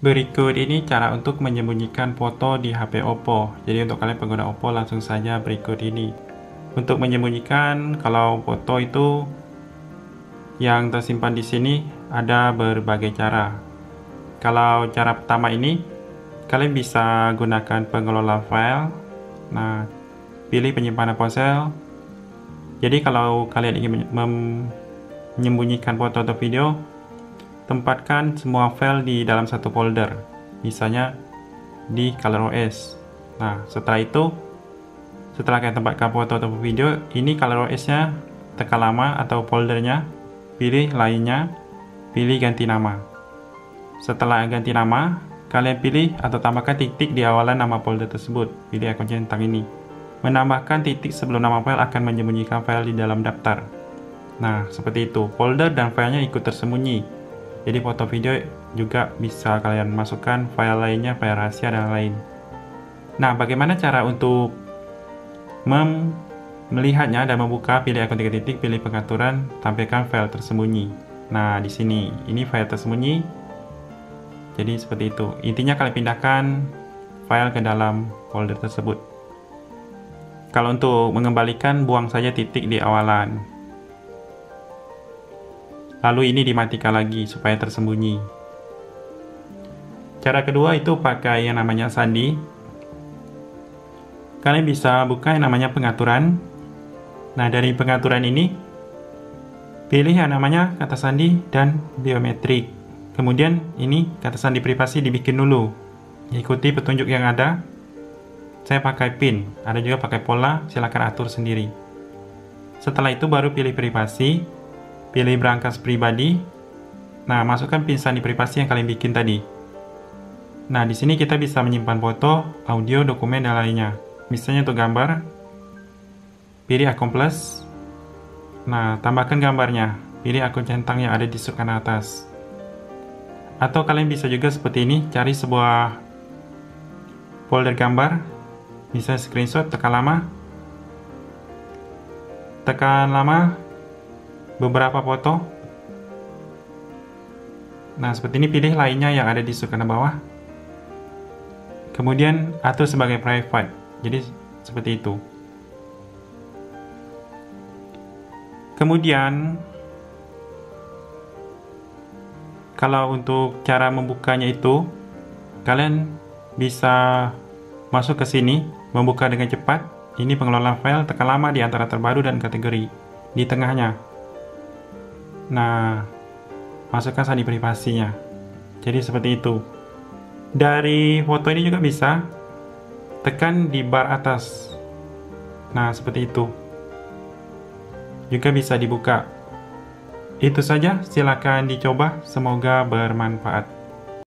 Berikut ini cara untuk menyembunyikan foto di HP Oppo. Jadi untuk kalian pengguna Oppo langsung saja berikut ini. Untuk menyembunyikan kalau foto itu yang tersimpan di sini ada berbagai cara. Kalau cara pertama ini kalian bisa gunakan pengelola file. Nah, pilih penyimpanan ponsel. Jadi kalau kalian ingin menyembunyikan foto atau video, Tempatkan semua file di dalam satu folder, misalnya di ColorOS. Nah, setelah itu, setelah kalian tempatkan foto atau video, ini ColorOS-nya tekan lama atau foldernya, pilih lainnya, pilih ganti nama. Setelah ganti nama, kalian pilih atau tambahkan titik di awalan nama folder tersebut, pilih akun centang ini. Menambahkan titik sebelum nama file akan menyembunyikan file di dalam daftar. Nah, seperti itu. Folder dan filenya ikut tersembunyi jadi foto video juga bisa kalian masukkan file lainnya, file rahasia dan lain. Nah, bagaimana cara untuk mem melihatnya dan membuka, pilih akun tiga titik, pilih pengaturan, tampilkan file tersembunyi. Nah, di sini ini file tersembunyi. Jadi seperti itu. Intinya kalian pindahkan file ke dalam folder tersebut. Kalau untuk mengembalikan, buang saja titik di awalan. Lalu ini dimatikan lagi supaya tersembunyi. Cara kedua itu pakai yang namanya sandi. Kalian bisa buka yang namanya pengaturan. Nah, dari pengaturan ini, pilih yang namanya kata sandi dan biometrik. Kemudian ini kata sandi privasi dibikin dulu. Ikuti petunjuk yang ada. Saya pakai pin, ada juga pakai pola, silakan atur sendiri. Setelah itu baru pilih privasi, pilih berangkas pribadi. Nah, masukkan pin sandi privasi yang kalian bikin tadi. Nah, di sini kita bisa menyimpan foto, audio, dokumen, dan lainnya. Misalnya untuk gambar, pilih akun plus. Nah, tambahkan gambarnya. Pilih akun centang yang ada di sub kanan atas. Atau kalian bisa juga seperti ini, cari sebuah folder gambar, misalnya screenshot, tekan lama, tekan lama, beberapa foto. Nah, seperti ini pilih lainnya yang ada di kanan bawah. Kemudian atur sebagai private. Jadi seperti itu. Kemudian kalau untuk cara membukanya itu kalian bisa masuk ke sini membuka dengan cepat. Ini pengelola file tekan lama di antara terbaru dan kategori di tengahnya. Nah, masukkan sandi privasinya. Jadi seperti itu. Dari foto ini juga bisa tekan di bar atas. Nah, seperti itu. Juga bisa dibuka. Itu saja, silakan dicoba. Semoga bermanfaat.